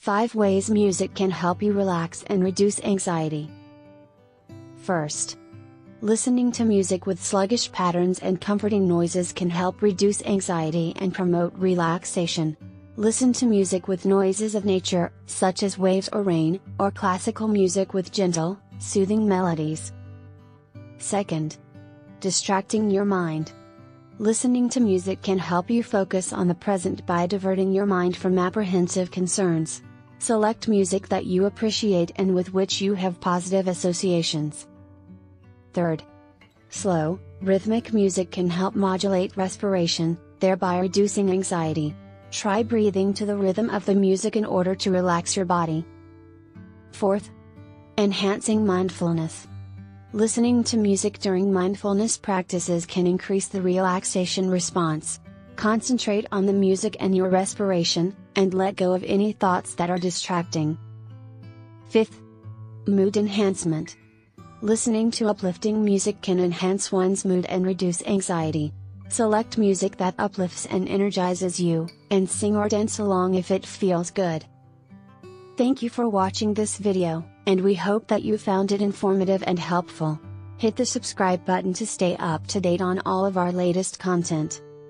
5 ways music can help you relax and reduce anxiety. First, listening to music with sluggish patterns and comforting noises can help reduce anxiety and promote relaxation. Listen to music with noises of nature, such as waves or rain, or classical music with gentle, soothing melodies. Second, distracting your mind. Listening to music can help you focus on the present by diverting your mind from apprehensive concerns. Select music that you appreciate and with which you have positive associations. Third, slow, rhythmic music can help modulate respiration, thereby reducing anxiety. Try breathing to the rhythm of the music in order to relax your body. Fourth, enhancing mindfulness. Listening to music during mindfulness practices can increase the relaxation response. Concentrate on the music and your respiration, and let go of any thoughts that are distracting. Fifth, mood enhancement. Listening to uplifting music can enhance one's mood and reduce anxiety. Select music that uplifts and energizes you, and sing or dance along if it feels good. Thank you for watching this video and we hope that you found it informative and helpful. Hit the subscribe button to stay up to date on all of our latest content.